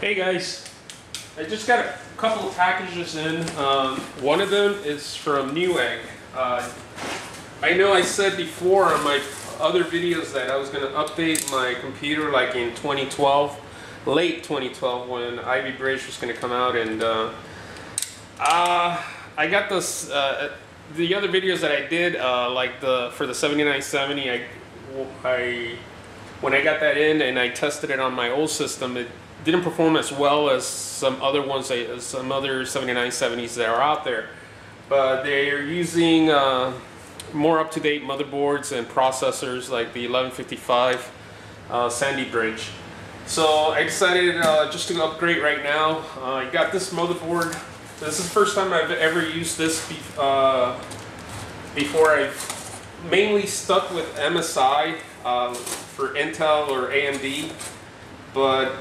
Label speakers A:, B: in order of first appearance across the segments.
A: Hey guys, I just got a couple of packages in. Um, one of them is from Newegg. Uh, I know I said before on my other videos that I was going to update my computer like in 2012, late 2012 when Ivy Bridge was going to come out and uh, uh, I got this, uh, the other videos that I did uh, like the for the 7970 I, I when I got that in and I tested it on my old system it didn't perform as well as some other ones, some other 7970s that are out there. But they're using uh, more up-to-date motherboards and processors like the 1155 uh, Sandy Bridge. So I decided uh, just to upgrade right now. Uh, I got this motherboard. This is the first time I've ever used this be uh, before. I mainly stuck with MSI uh, for Intel or AMD, but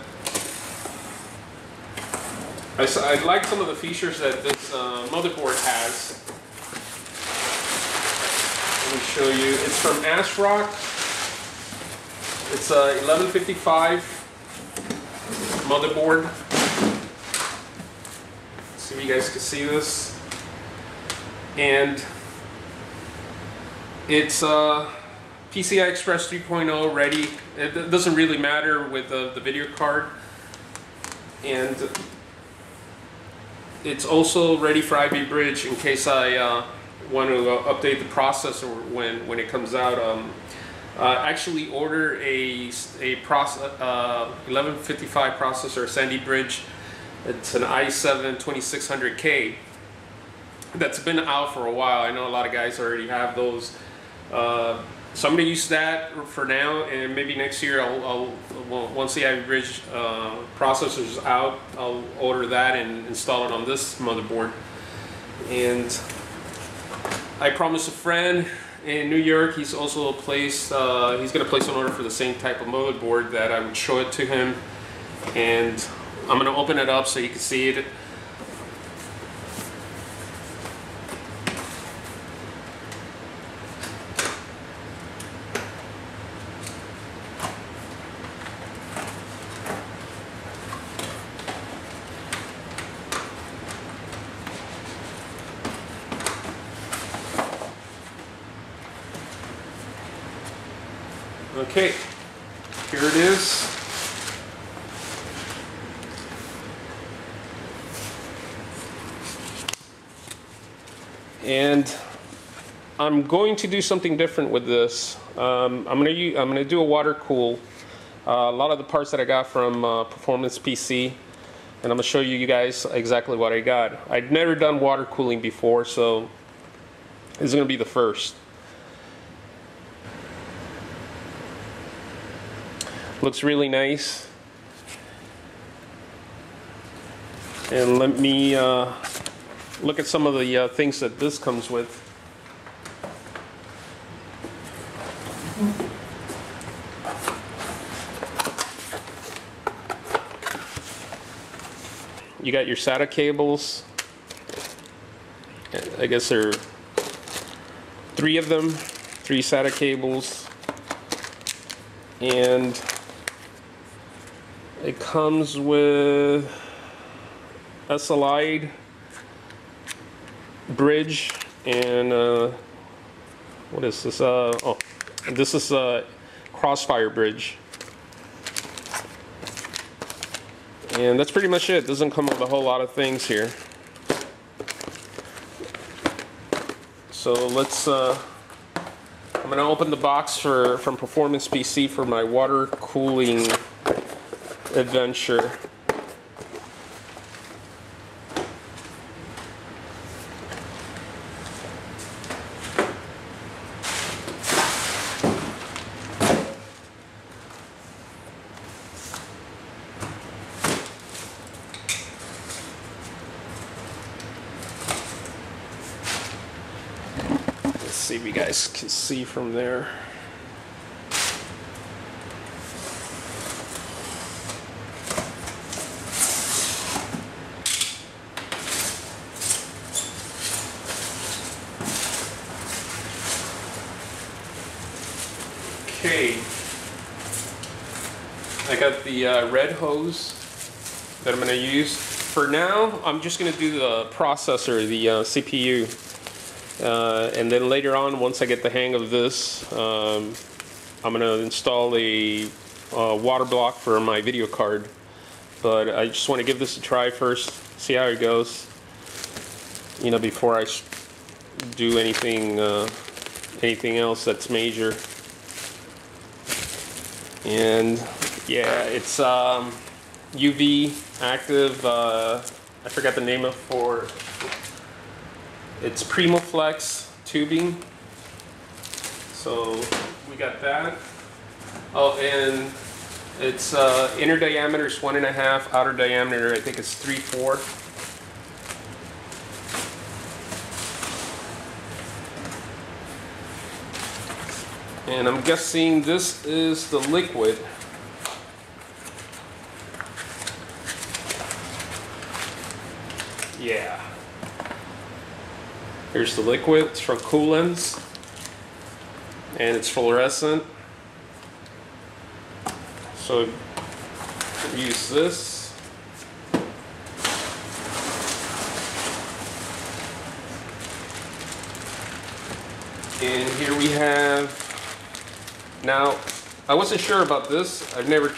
A: I, I like some of the features that this uh, motherboard has. Let me show you. It's from ASRock. It's a 1155 motherboard. If you guys can see this. And it's uh, PCI Express 3.0 ready. It doesn't really matter with the, video card. And it's also ready for Ivy Bridge in case I uh, want to update the processor when, when it comes out. Um, uh, actually order a, a process, uh, 1155 processor, Sandy Bridge. It's an i7 2600K that's been out for a while. I know a lot of guys already have those. Uh, so I'm going to use that for now, and maybe next year, I'll, I'll once the Ivy Bridge uh, processor is out, I'll order that and install it on this motherboard. And I promised a friend in New York, he's also placed, uh, he's going to place an order for the same type of motherboard that I would show it to him. And I'm going to open it up so you can see it. Okay, here it is. And I'm going to do something different with this. Um, I'm going to I'm to do a water cool. Uh, a lot of the parts that I got from uh, Performance PC, and I'm going to show you guys exactly what I got. I'd never done water cooling before, so this is going to be the first. Looks really nice. And let me uh, look at some of the uh, things that this comes with. You got your SATA cables. I guess there are three of them, three SATA cables. And it comes with a SLI bridge and uh, what is this? Uh, oh, this is a crossfire bridge. And that's pretty much it. it. Doesn't come with a whole lot of things here. So let's. Uh, I'm going to open the box for from Performance PC for my water cooling adventure. Let's see if you guys can see from there. Okay. I got the uh, red hose that I'm going to use. For now, I'm just going to do the processor, the uh, CPU. Uh, and then later on, once I get the hang of this, um, I'm going to install a uh, water block for my video card. But I just want to give this a try first, see how it goes. You know, before I do anything, uh, anything else that's major. And yeah, it's um, UV active. Uh, I forgot the name of for. It's Primoflex tubing. So we got that. Oh, and its uh, inner diameter is one and a half. Outer diameter, I think, is three four. And I'm guessing this is the liquid. Yeah. Here's the liquid. It's from Koolance. And it's fluorescent. So use this. And here we have now, I wasn't sure about this. I've never,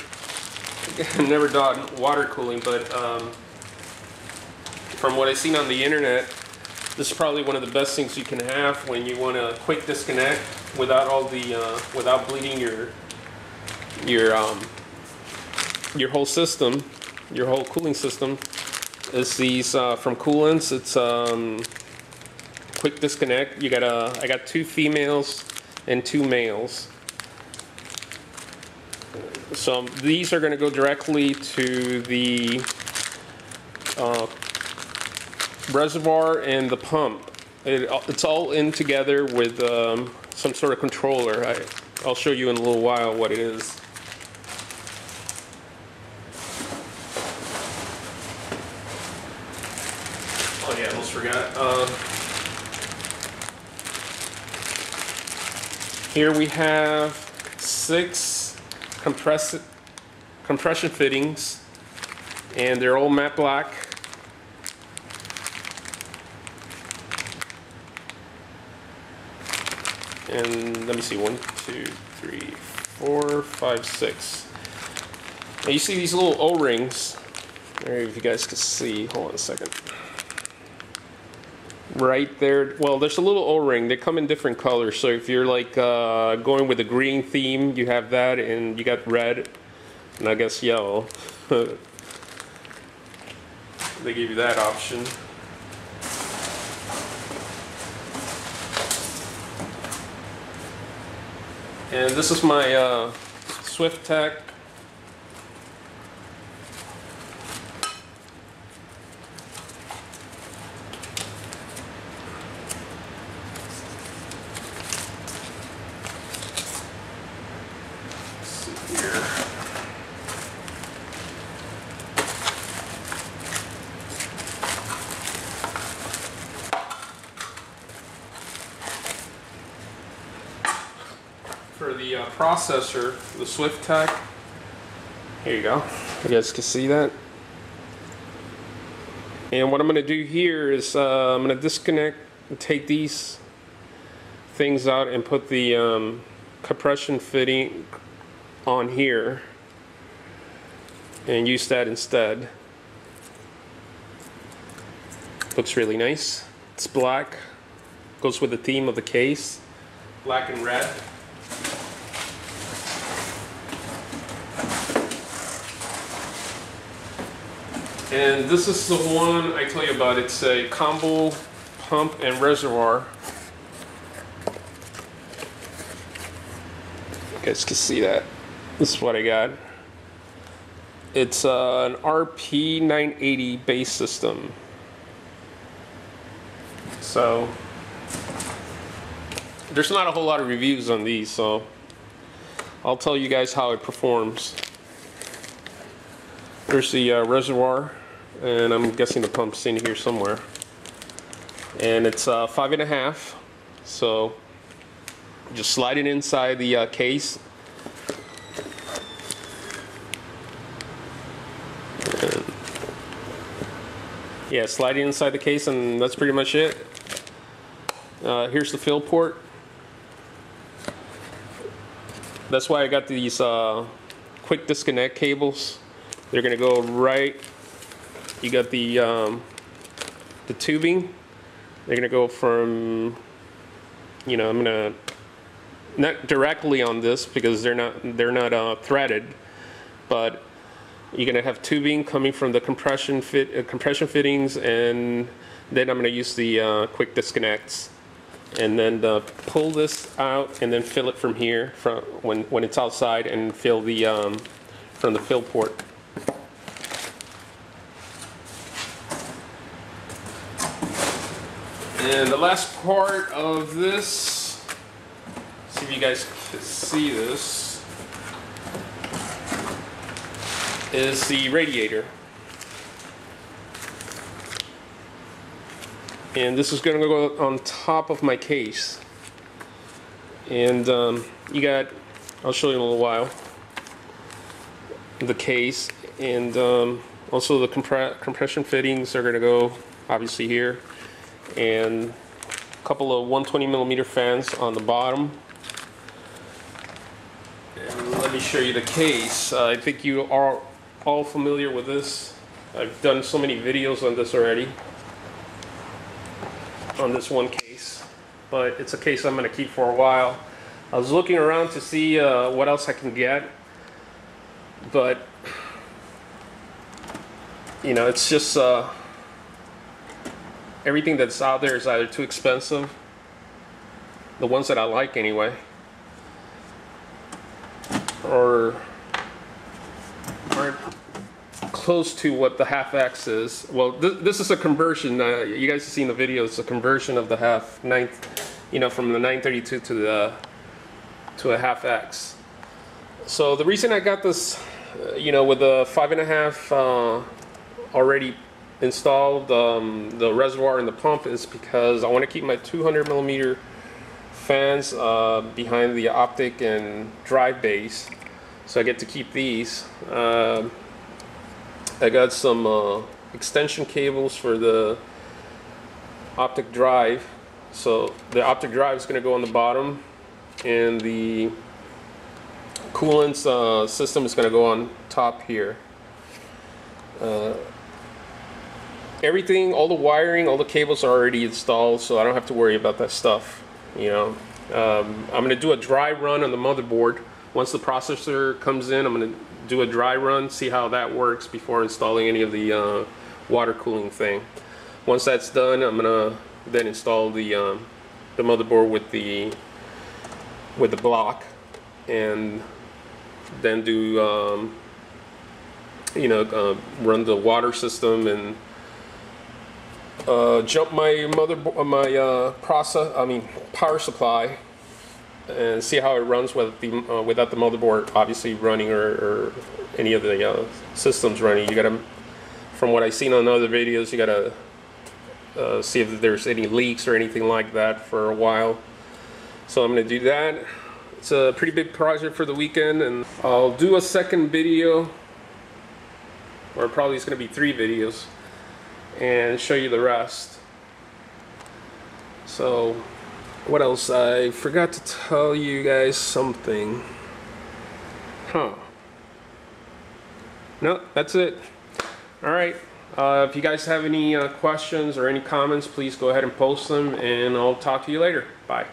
A: never done water cooling, but um, from what I've seen on the internet, this is probably one of the best things you can have when you want a quick disconnect without all the, uh, without bleeding your, your, um, your whole system, your whole cooling system. Is these uh, from Koolance. It's um, quick disconnect. You got a, I got two females and two males. So these are going to go directly to the uh, reservoir and the pump. It, it's all in together with um, some sort of controller. I, I'll show you in a little while what it is. Oh yeah, almost forgot. Uh, here we have six compress compression fittings and they're all matte black. And let me see, one, two, three, four, five, six. Now you see these little O-rings. If you guys can see, hold on a second. Right there, well, there's a little O-ring. They come in different colors. So if you're like uh, going with a green theme, you have that, and you got red, and I guess yellow. they give you that option. And this is my uh, Swiftech for the uh, processor, the Swiftech. Here you go. You guys can see that. And what I'm going to do here is uh, I'm going to disconnect and take these things out and put the um, compression fitting on here and use that instead. Looks really nice. It's black. Goes with the theme of the case. Black and red. And this is the one I tell you about. It's a combo pump and reservoir. You guys can see that. This is what I got. It's uh, an RP980 base system. So there's not a whole lot of reviews on these, so I'll tell you guys how it performs. There's the uh, reservoir, and I'm guessing the pump's in here somewhere. And it's uh, five and a half, so just slide it inside the uh, case. And yeah, slide it inside the case, and that's pretty much it. Uh, here's the fill port. That's why I got these uh, quick disconnect cables. They're going to go right you got the um, the tubing. They're gonna go from, you know, I'm gonna not directly on this because they're not they're not uh, threaded, but you're gonna have tubing coming from the compression fit uh, compression fittings, and then I'm gonna use the uh, quick disconnects, and then uh, pull this out and then fill it from here from when when it's outside and fill the um, from the fill port. And the last part of this, see if you guys can see this, is the radiator. And this is going to go on top of my case. And um, you got, I'll show you in a little while, the case. And um, also the compre compression fittings are going to go obviously here and a couple of 120 millimeter fans on the bottom. And let me show you the case. Uh, I think you are all familiar with this. I've done so many videos on this already, on this one case, but it's a case I'm going to keep for a while. I was looking around to see uh, what else I can get, but you know, it's just uh, everything that's out there is either too expensive, the ones that I like anyway, or aren't close to what the HAF X is. Well, th this is a conversion. Uh, you guys have seen the video. It's a conversion of the half ninth, you know, from the 932 to the to a HAF X. So the reason I got this, uh, you know, with the five and a half uh, already installed um, the reservoir and the pump is because I want to keep my 200 millimeter fans uh, behind the optic and drive base so I get to keep these. Uh, I got some uh, extension cables for the optic drive. So the optic drive is going to go on the bottom and the coolant uh, system is going to go on top here. Uh, everything, all the wiring, all the cables are already installed, so I don't have to worry about that stuff. You know, um, I'm going to do a dry run on the motherboard. Once the processor comes in, I'm going to do a dry run, see how that works before installing any of the uh, water cooling thing. Once that's done, I'm going to then install the um, the motherboard with the with the block, and then do um, you know uh, run the water system and uh, jump my mother uh, my uh, process I mean power supply and see how it runs with the uh, without the motherboard obviously running or, or any of the uh, systems running. You gotta from what I've seen on other videos you gotta uh, see if there's any leaks or anything like that for a while. So I'm gonna do that. It's a pretty big project for the weekend and I'll do a second video or probably it's gonna be three videos and show you the rest. So, what else? I forgot to tell you guys something. Huh. No, that's it. All right. Uh, if you guys have any uh, questions or any comments, please go ahead and post them, and I'll talk to you later. Bye.